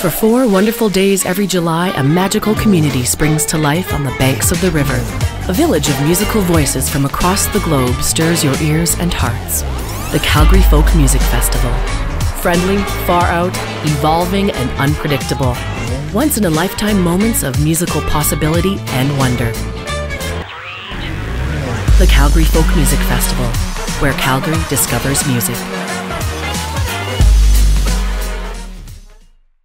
For four wonderful days every July, a magical community springs to life on the banks of the river. A village of musical voices from across the globe stirs your ears and hearts. The Calgary Folk Music Festival. Friendly, far out, evolving, and unpredictable. Once in a lifetime moments of musical possibility and wonder. The Calgary Folk Music Festival, where Calgary discovers music.